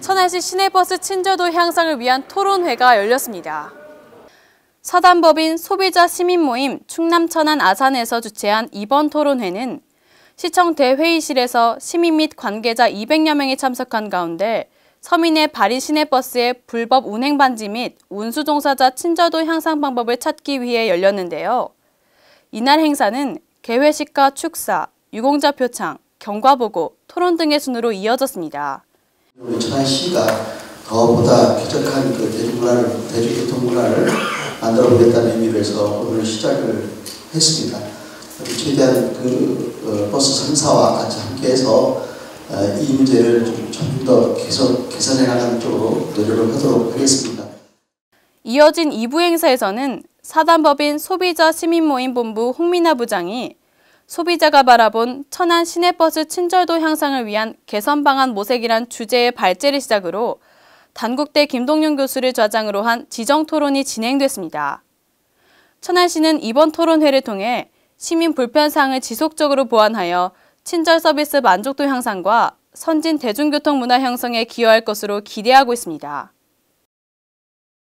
천안시 시내버스 친절도 향상을 위한 토론회가 열렸습니다. 사단법인 소비자 시민 모임 충남 천안 아산에서 주최한 이번 토론회는 시청 대회의실에서 시민 및 관계자 200여 명이 참석한 가운데 서민의 발인 시내버스의 불법 운행 반지 및 운수 종사자 친절도 향상 방법을 찾기 위해 열렸는데요. 이날 행사는 개회식과 축사, 유공자 표창, 경과보고, 토론 등의 순으로 이어졌습니다. 우리 천안시가 더보다 쾌적한 그 대중문화를, 대중교통 문화를 만들어 보겠다는 의미로 해서 오늘 시작을 했습니다. 최대한 그 어, 버스 상사와 같이 함께해서 어, 이 문제를 좀더 계속 개선해 나가는 쪽으로 노력을 하도록 하겠습니다. 이어진 2부 행사에서는 사단법인 소비자 시민모임본부 홍민아 부장이 소비자가 바라본 천안 시내버스 친절도 향상을 위한 개선 방안 모색이란 주제의 발제를 시작으로 단국대 김동윤 교수를 좌장으로 한 지정 토론이 진행됐습니다. 천안시는 이번 토론회를 통해 시민 불편 사항을 지속적으로 보완하여 친절 서비스 만족도 향상과 선진 대중교통 문화 형성에 기여할 것으로 기대하고 있습니다.